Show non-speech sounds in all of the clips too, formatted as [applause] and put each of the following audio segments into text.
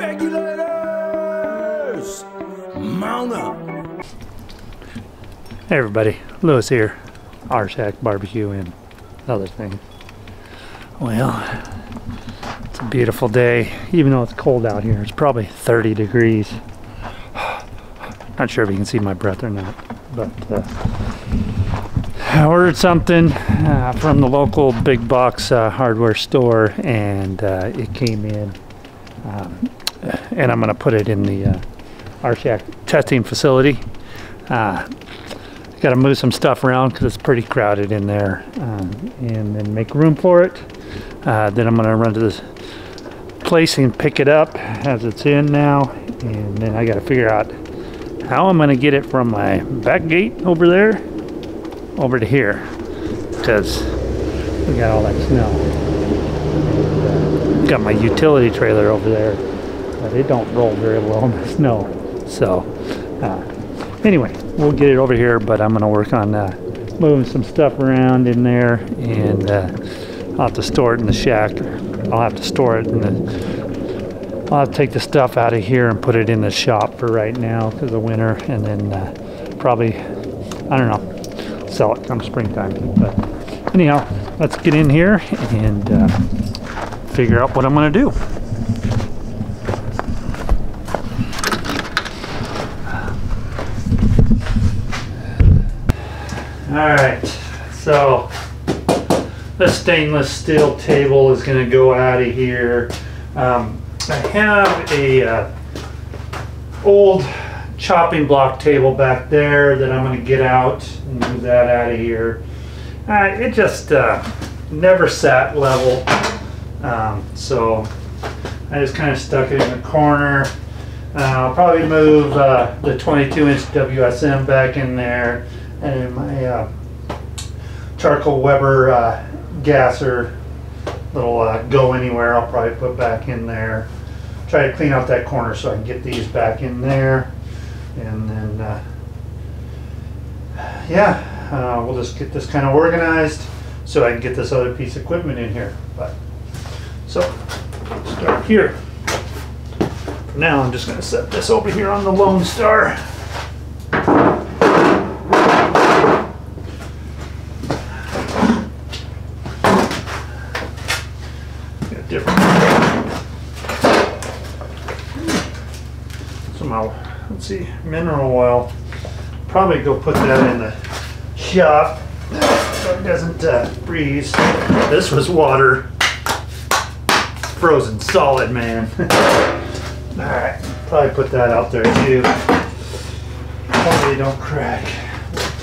Regulators! Mount up! Hey everybody, Louis here. R-Shack Barbecue and other things. Well, it's a beautiful day, even though it's cold out here. It's probably 30 degrees. [sighs] Not sure if you can see my breath or not, but uh, I ordered something uh, from the local big box uh, hardware store, and uh, it came in. Um, and I'm going to put it in the uh, testing facility. Uh, got to move some stuff around because it's pretty crowded in there um, and then make room for it. Uh, then I'm gonna run to this place and pick it up as it's in now and then I got to figure out how I'm gonna get it from my back gate over there over to here because we got all that snow. Got my utility trailer over there but it don't roll very well in the snow so uh, anyway, we'll get it over here, but I'm going to work on uh, moving some stuff around in there, and uh, I'll have to store it in the shack. I'll have to store it in the. I'll have to take the stuff out of here and put it in the shop for right now because of winter, and then uh, probably, I don't know, sell it come springtime. But anyhow, let's get in here and uh, figure out what I'm going to do. All right, so the stainless steel table is going to go out of here. Um, I have a uh, old chopping block table back there that I'm going to get out and move that out of here. Uh, it just uh, never sat level, um, so I just kind of stuck it in the corner. Uh, I'll probably move uh, the 22 inch WSM back in there and my uh, charcoal Weber uh, gasser little uh, go anywhere I'll probably put back in there. Try to clean out that corner so I can get these back in there. And then uh, yeah uh, we'll just get this kind of organized so I can get this other piece of equipment in here. But so start here. Now I'm just going to set this over here on the Lone Star let's see, mineral oil. Probably go put that in the shop so it doesn't uh, freeze. This was water. Frozen solid, man. [laughs] All right, probably put that out there too. Hopefully don't crack.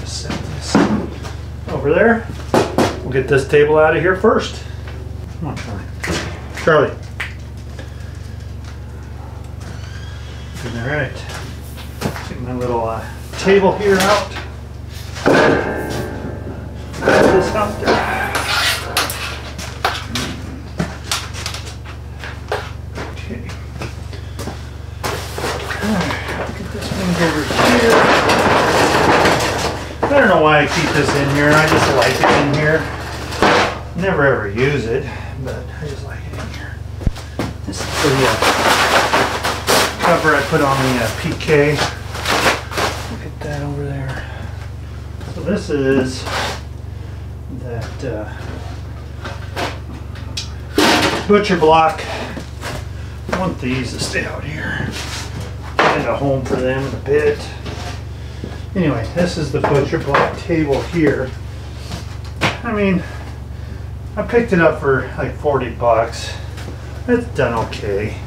Set this over there. We'll get this table out of here first. Come on, Charlie. Charlie. All right. My little uh, table here out. This out there. Okay. Get this one over here. I don't know why I keep this in here. I just like it in here. Never ever use it, but I just like it in here. This is the uh, cover I put on the uh, PK. Look at that over there. So this is that uh, butcher block. I want these to stay out here. Find a home for them in a bit. Anyway, this is the butcher block table here. I mean, I picked it up for like 40 bucks. It's done okay.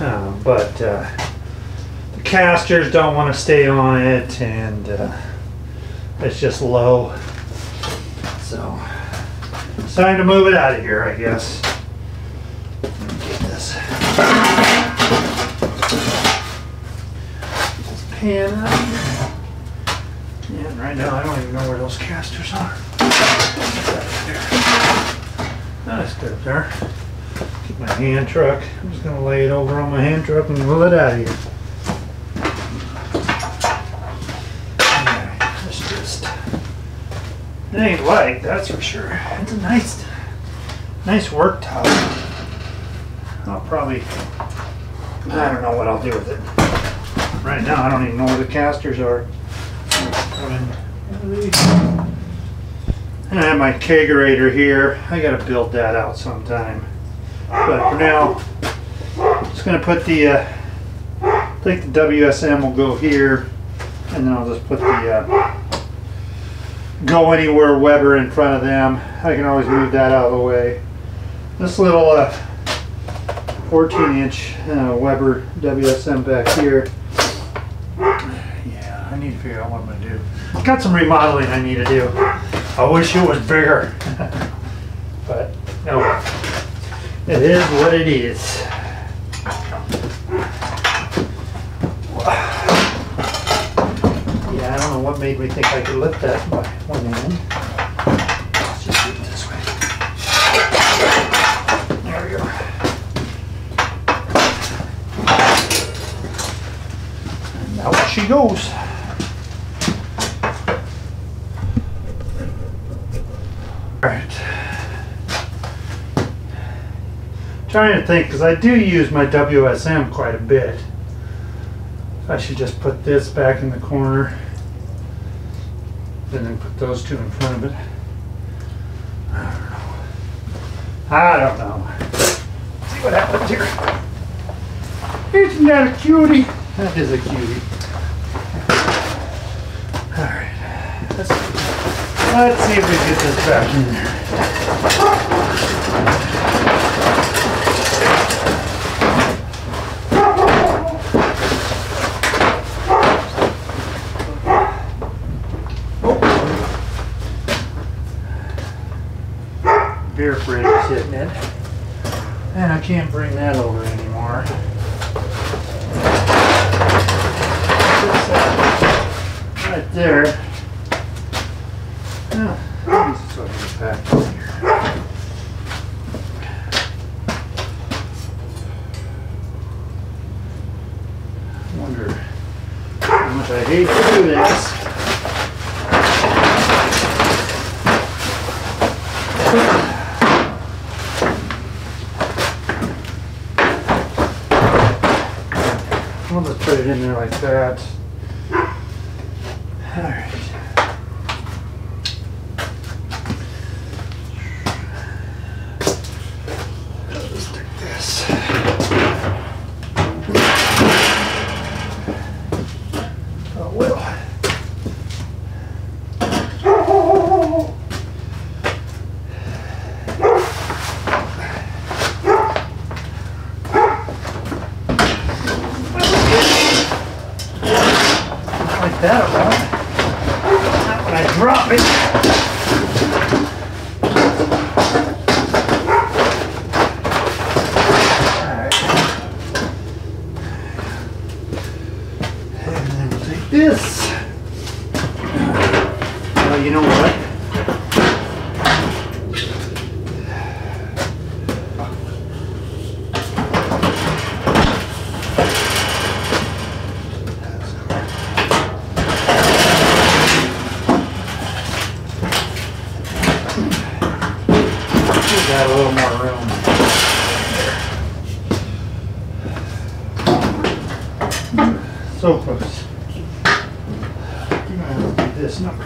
Uh, but uh, the casters don't want to stay on it and uh, it's just low. So it's time to move it out of here, I guess. Get this. This pan out here. And right now I don't even know where those casters are. That's good there. Get my hand truck. I'm just gonna lay it over on my hand truck and pull it out of here. Alright, let's just. It ain't light, that's for sure. It's a nice, nice work towel. I'll probably, I don't know what I'll do with it. Right now, I don't even know where the casters are. And I have my kegerator here. I gotta build that out sometime. But for now, I'm just gonna put the, uh, I think the WSM will go here. And then I'll just put the, uh, go anywhere Weber in front of them. I can always move that out of the way. This little uh, 14 inch uh, Weber WSM back here. Yeah, I need to figure out what I'm gonna do. Got some remodeling I need to do. I wish it was bigger. [laughs] but well. It is what it is. Yeah, I don't know what made me think I could lift that by one hand. Let's just do it this way. There we go. And out she goes. Alright. Trying to think, because I do use my WSM quite a bit. I should just put this back in the corner. And then put those two in front of it. I don't know. I don't know. See what happens here. Isn't that a cutie? That is a cutie. Alright. Let's, let's see if we get this back in there. beer fridge sitting in. And I can't bring that over anymore. Uh, right there. Oh, yeah, in here. Wonder how much I hate to do this. I'll just put it in there like that. Alright. Just stick this. Oh well. like that around. Not when I drop it. Alright. And then we'll take this. Well, you know what? We've got a little more room. So close. You're gonna have to do this number.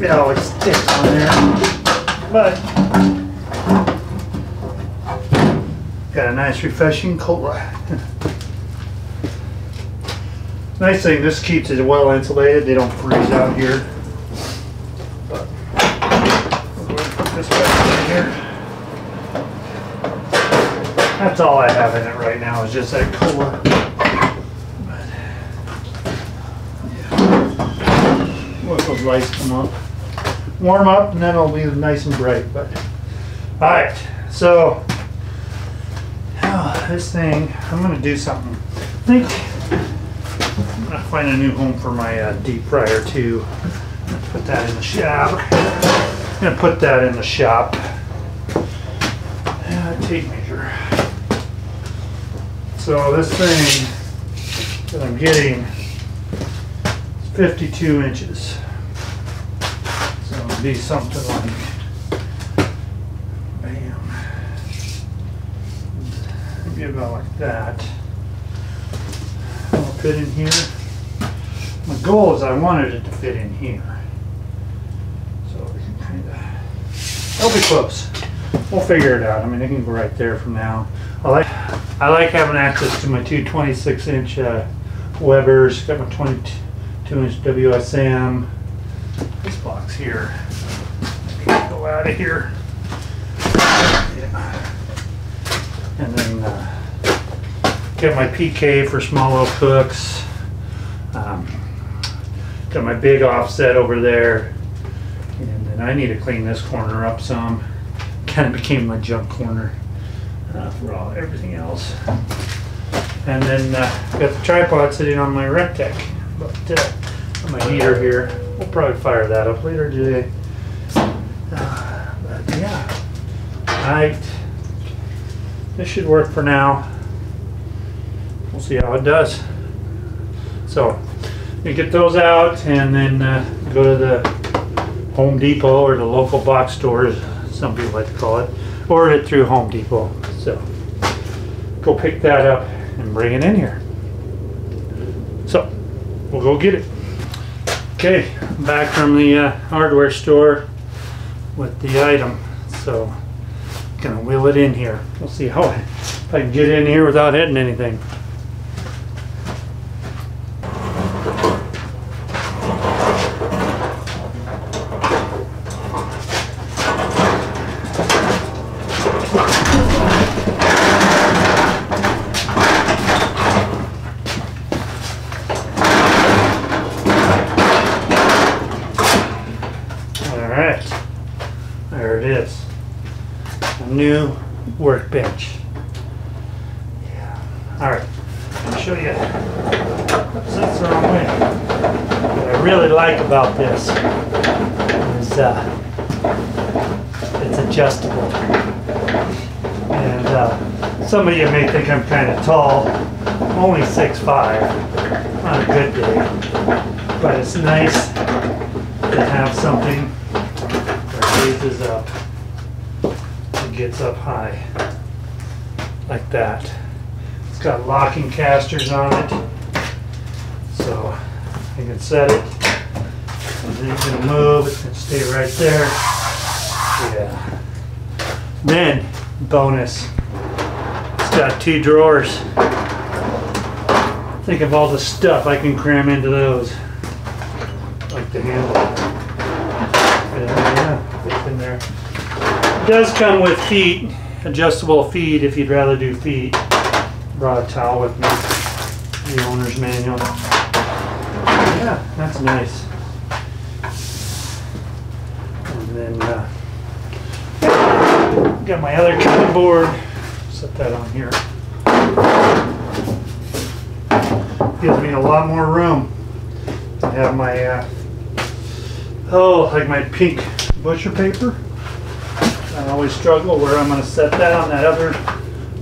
It always sticks on there, but got a nice refreshing cold cola. [laughs] Nice thing, this keeps it well insulated, they don't freeze out here. But, we'll put this back in here. That's all I have in it right now, is just that cola. But, yeah. Let those lights come up. Warm up and then it'll be nice and bright, but. Alright, so. This thing, I'm gonna do something. I think I'm gonna find a new home for my uh, deep fryer too. Put that in the shop. I'm gonna put that in the shop. Uh, tape measure. So this thing that I'm getting is 52 inches. Be something like, bam. be about like that. I'll fit in here. My goal is I wanted it to fit in here. So we can kind of, it'll be close. We'll figure it out. I mean, it can go right there from now. I like, I like having access to my two 26 inch uh, Webers. Got my 22 inch WSM. This box here. Out of here. Yeah. And then uh, got my PK for small oak hooks. Um, got my big offset over there. And then I need to clean this corner up some. Kind of became my junk corner uh, for all everything else. And then uh, got the tripod sitting on my Rec Tec. But uh, my heater here. We'll probably fire that up later today. Uh, but yeah. Alright. This should work for now. We'll see how it does. So, you get those out and then uh, go to the Home Depot or the local box stores, some people like to call it, order it through Home Depot. So, go pick that up and bring it in here. So, we'll go get it. Okay, back from the uh, hardware store with the item. So, gonna wheel it in here. We'll see how if I can get in here without hitting anything. All right, there it is. A new workbench. Yeah. All right, I'll show you. Wrong way. What I really like about this is uh, it's adjustable. And uh, some of you may think I'm kind of tall, I'm only 6'5", on a good day. But it's nice to have something that raises up and gets up high like that. It's got locking casters on it, so you can set it. And then can move, can stay right there. Yeah. Then, bonus, it's got two drawers. Think of all the stuff I can cram into those. Like the handle. Yeah, yeah, in there. It does come with feet, adjustable feet if you'd rather do feet. Brought a towel with me, the owner's manual. Yeah, that's nice. And then, uh, got my other cutting board, set that on here. Gives me a lot more room. I have my, uh, oh, like my pink butcher paper. I always struggle where I'm gonna set that on that other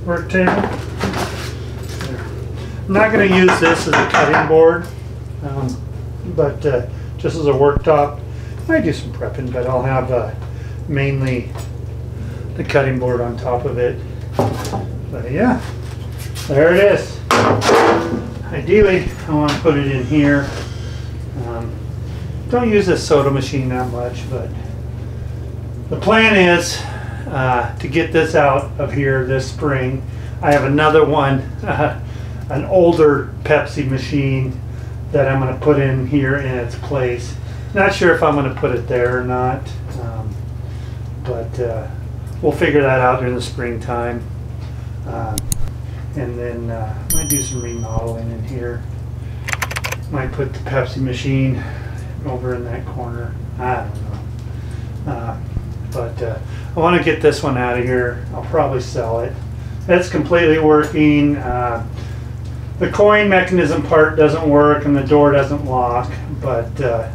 work table. I'm not gonna use this as a cutting board, um, but uh, just as a worktop. I do some prepping, but I'll have uh, mainly the cutting board on top of it. But yeah, there it is. Ideally, I want to put it in here. Um, don't use this soda machine that much, but the plan is uh, to get this out of here this spring. I have another one, [laughs] uh, an older Pepsi machine that I'm going to put in here in its place. Not sure if I'm going to put it there or not, um, but uh, we'll figure that out during the springtime. Uh, and then uh, might do some remodeling in here. Might put the Pepsi machine over in that corner. I don't know. Uh, but uh, I want to get this one out of here. I'll probably sell it. It's completely working. Uh, the coin mechanism part doesn't work and the door doesn't lock, but uh,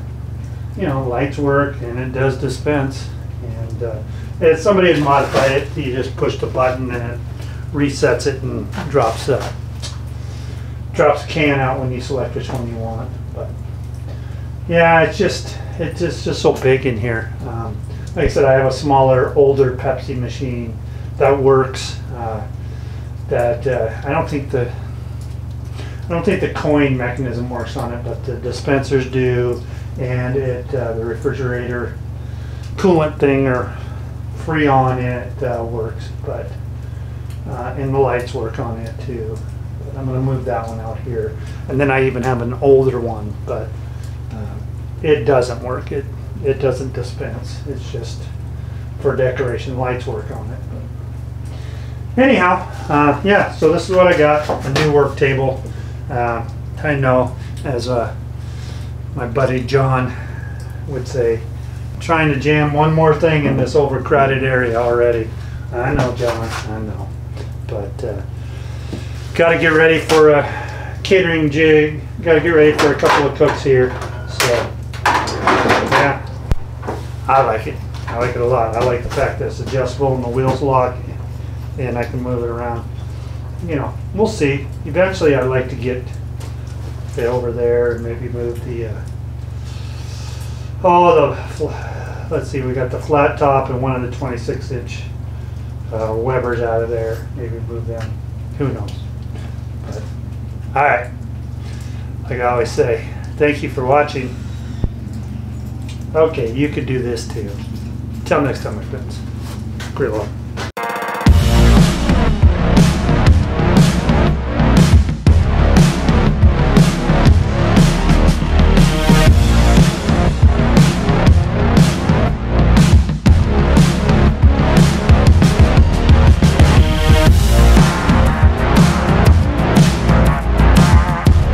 you know, lights work and it does dispense. And uh, if somebody has modified it, you just push the button and it resets it and drops the drops the can out when you select which one you want. But yeah, it's just it's just, just so big in here. Um, like I said, I have a smaller, older Pepsi machine that works. Uh, that uh, I don't think the I don't think the coin mechanism works on it, but the dispensers do, and it uh, the refrigerator coolant thing or Freon in it uh, works, but uh, and the lights work on it too. But I'm going to move that one out here, and then I even have an older one, but uh, it doesn't work. It it doesn't dispense. It's just for decoration. Lights work on it. But anyhow, uh, yeah. So this is what I got: a new work table. Uh, I know, as uh, my buddy John would say, trying to jam one more thing in this overcrowded area already. I know, John. I know, but uh, got to get ready for a catering jig. Got to get ready for a couple of cooks here. So. Yeah, I like it. I like it a lot. I like the fact that it's adjustable and the wheels lock and I can move it around. You know, we'll see. Eventually I'd like to get it over there and maybe move the, uh, oh, the, let's see, we got the flat top and one of the 26 inch uh, Webers out of there. Maybe move them. Who knows? But, all right. Like I always say, thank you for watching. Okay, you could do this too. Till next time, my friends. Great luck.